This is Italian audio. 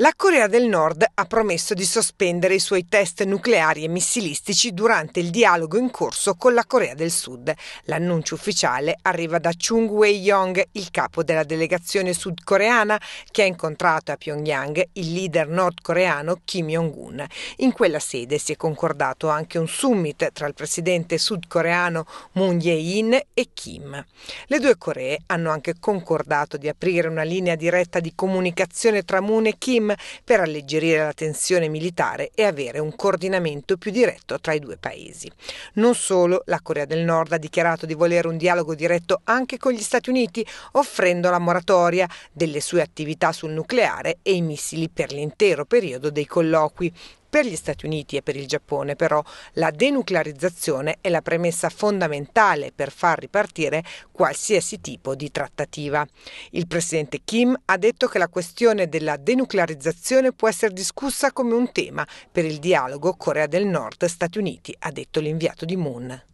La Corea del Nord ha promesso di sospendere i suoi test nucleari e missilistici durante il dialogo in corso con la Corea del Sud. L'annuncio ufficiale arriva da Chung Wei-yong, il capo della delegazione sudcoreana, che ha incontrato a Pyongyang il leader nordcoreano Kim Jong-un. In quella sede si è concordato anche un summit tra il presidente sudcoreano Moon Jae-in e Kim. Le due Coree hanno anche concordato di aprire una linea diretta di comunicazione tra Moon e Kim per alleggerire la tensione militare e avere un coordinamento più diretto tra i due paesi. Non solo, la Corea del Nord ha dichiarato di volere un dialogo diretto anche con gli Stati Uniti, offrendo la moratoria delle sue attività sul nucleare e i missili per l'intero periodo dei colloqui, per gli Stati Uniti e per il Giappone, però, la denuclearizzazione è la premessa fondamentale per far ripartire qualsiasi tipo di trattativa. Il presidente Kim ha detto che la questione della denuclearizzazione può essere discussa come un tema per il dialogo Corea del Nord-Stati Uniti, ha detto l'inviato di Moon.